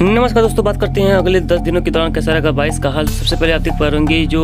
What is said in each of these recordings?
नमस्कार दोस्तों, बात करते हैं अगले दस दिनों के दौरान कैसा रहेगा बारिश का हाल। सबसे पहले आप देख पा रहे होंगे जो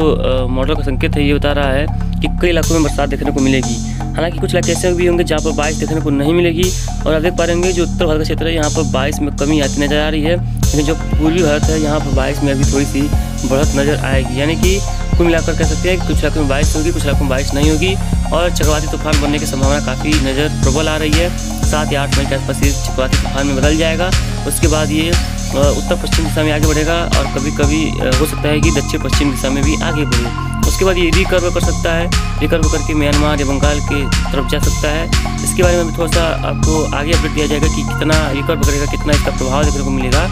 मॉडल का संकेत है, ये बता रहा है कि कई इलाकों में बरसात देखने को मिलेगी। हालाँकि कुछ इलाके ऐसे भी होंगे जहाँ पर बारिश देखने को नहीं मिलेगी और आप देख पा रहे होंगे जो उत्तर भारत का क्षेत्र है, यहाँ पर बारिश में कमी आती नज़र आ रही है। लेकिन जो पूर्वी भारत है, यहाँ पर बारिश में अभी थोड़ी सी बढ़त नज़र आएगी। यानी कि कुल मिलाकर कह सकते हैं कि कुछ इलाकों में बारिश होगी, कुछ इलाकों में बारिश नहीं होगी और चक्रवाती तूफ़ान बनने की संभावना काफ़ी नज़र प्रबल आ रही है। सात या आठ मई के आसपास ये चक्रवाती तूफ़ान में बदल जाएगा। उसके बाद ये उत्तर पश्चिम दिशा में आगे बढ़ेगा और कभी कभी हो सकता है कि दक्षिण पश्चिम दिशा में भी आगे बढ़े। उसके बाद ये रिकर्व कर सकता है। रिकर्व करके म्यांमार या बंगाल के तरफ़ जा सकता है। इसके बारे में भी थोड़ा सा आपको आगे अपडेट दिया जाएगा कि कितना रिकर्व करेगा, कितना इसका प्रभाव देखने को मिलेगा।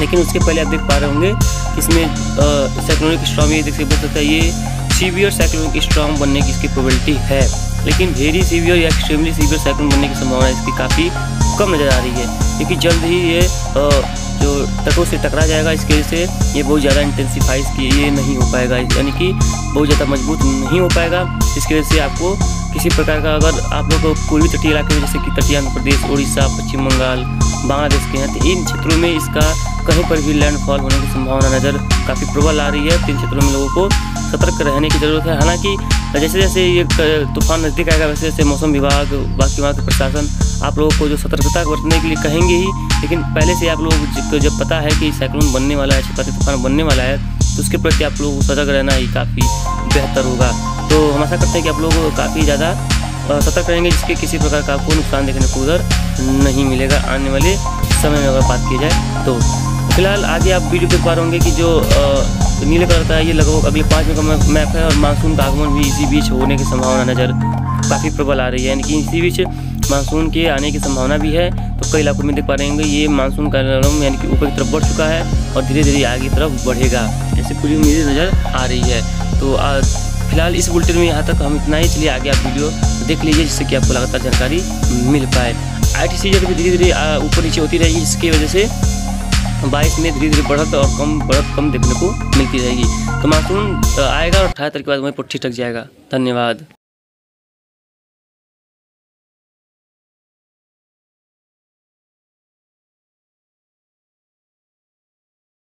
लेकिन उसके पहले आप देख पा रहे होंगे कि इसमें साइक्लोनिक स्ट्रॉम ये बोल सकता है ये सीवियर साइक्लोनिक स्ट्रॉम बनने की इसकी प्रोबेबिलिटी है। लेकिन वेरी सीवियर या एक्सट्रीमली सीवियर साइक्लोन बनने की संभावना इसकी काफ़ी कम नज़र आ रही है। क्योंकि जल्द ही ये जो तटों से टकरा जाएगा, इसके वजह से ये बहुत ज़्यादा इंटेंसीफाइज की ये नहीं हो पाएगा। यानी कि बहुत ज़्यादा मज़बूत नहीं हो पाएगा। जिसकी वजह से आपको किसी प्रकार का अगर आप लोग पूर्वी तटीय इलाके में, जैसे कि तटीय आंध्र प्रदेश उड़ीसा पश्चिम बंगाल, बांग्लादेश के हैं तो इन क्षेत्रों में इसका कहीं पर भी लैंडफॉल होने की संभावना नज़र काफ़ी प्रबल आ रही है। तो इन क्षेत्रों में लोगों को सतर्क रहने की ज़रूरत है। हालाँकि जैसे जैसे ये तूफ़ान नज़दीक आएगा वैसे वैसे मौसम विभाग, बाकी वहाँ के प्रशासन आप लोगों को जो सतर्कता बरतने के लिए कहेंगे ही, लेकिन पहले से आप लोग जब पता है कि साइक्लोन बनने वाला है चक्रवाती तूफ़ान बनने वाला है तो उसके प्रति आप लोग सतर्क रहना ही काफ़ी बेहतर होगा। तो हम आशा करते हैं कि आप लोग काफ़ी ज़्यादा सतर्क रहेंगे, जिसके किसी प्रकार का आपको नुकसान देखने को उधर नहीं मिलेगा। आने वाले समय में अगर बात की जाए तो फ़िलहाल आगे आप वीडियो देख पा रहे होंगे कि जो नीले कलर का ये लगभग अगले पाँच मिनट का मैप है और मानसून का आगमन भी इसी बीच होने की संभावना नज़र काफ़ी प्रबल आ रही है। यानी कि इसी बीच मानसून के आने की संभावना भी है तो कई इलाकों में देख पा रहे होंगे, ये मानसून का यानी कि ऊपर की तरफ़ बढ़ चुका है और धीरे धीरे आगे की तरफ़ बढ़ेगा, ऐसे पूरी उम्मीदें नज़र आ रही है। तो फ़िलहाल इस बुलेटिन में यहाँ तक हम इतना ही, चलिए आगे आप वीडियो देख लीजिए, जिससे कि आपको लगातार जानकारी मिल पाए। आई टी भी धीरे धीरे ऊपर नीचे होती रहेगी, जिसकी वजह से बारिश में धीरे धीरे बढ़त और कम, बढ़त कम देखने को मिलती रहेगी तो मानसून आएगा और अठारह तारीख के बाद वहीं पर ठीक जाएगा। धन्यवाद।